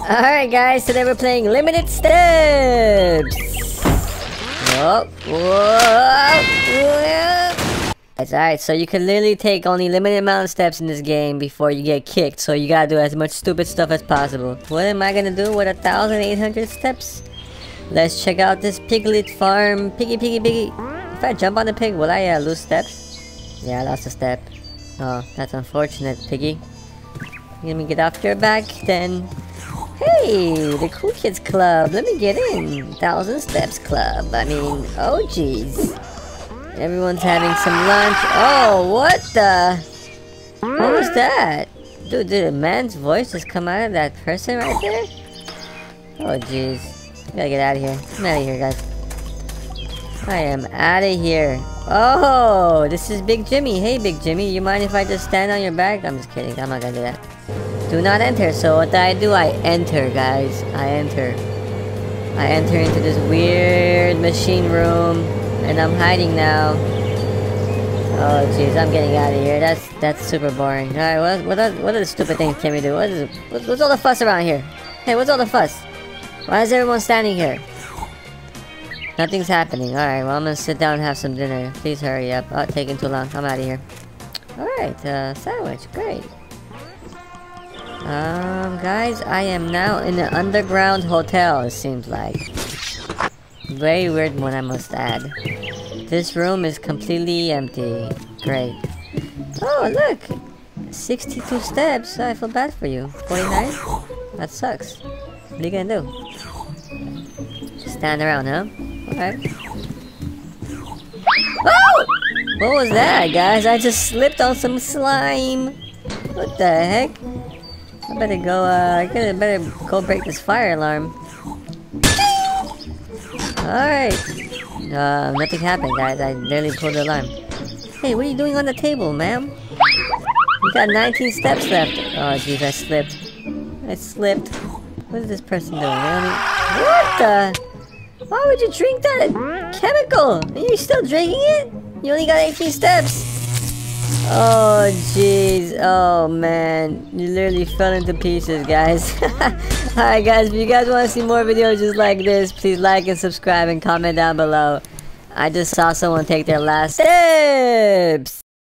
Alright guys, today we're playing Limited Steps! Whoa, whoa. Alright, so you can literally take only limited amount of steps in this game before you get kicked, so you gotta do as much stupid stuff as possible. What am I gonna do with a thousand eight hundred steps? Let's check out this piglet farm. Piggy, piggy, piggy. If I jump on the pig, will I uh, lose steps? Yeah, I lost a step. Oh, that's unfortunate, piggy. Let me get off your back, then. Hey, the Cool Kids Club. Let me get in. Thousand Steps Club. I mean, oh jeez. Everyone's having some lunch. Oh, what the? What was that? Dude, did a man's voice just come out of that person right there? Oh jeez. Gotta get out of here. I'm out of here, guys. I am out of here. Oh, this is Big Jimmy. Hey, Big Jimmy, you mind if I just stand on your back? I'm just kidding. I'm not gonna do that. Do not enter. So what do I do, I enter, guys. I enter. I enter into this weird machine room, and I'm hiding now. Oh jeez, I'm getting out of here. That's that's super boring. All right, what what are, what are the stupid things can we do? What is what's, what's all the fuss around here? Hey, what's all the fuss? Why is everyone standing here? Nothing's happening. Alright, well I'm gonna sit down and have some dinner. Please hurry up. Oh, taking too long. I'm out of here. Alright, uh, sandwich. Great. Um, guys, I am now in an underground hotel, it seems like. Very weird one, I must add. This room is completely empty. Great. Oh, look! 62 steps. I feel bad for you. 49? That sucks. What are you gonna do? Stand around, huh? Alright. Oh! What was that, guys? I just slipped on some slime. What the heck? I better go, uh, I better go break this fire alarm. Alright. Uh, nothing happened, guys. I barely pulled the alarm. Hey, what are you doing on the table, ma'am? You got 19 steps left. Oh, jeez, I slipped. I slipped. What is this person doing? Only... What the? Why would you drink that chemical? Are you still drinking it? You only got 18 steps. Oh, jeez. Oh, man. You literally fell into pieces, guys. Alright, guys. If you guys want to see more videos just like this, please like and subscribe and comment down below. I just saw someone take their last steps.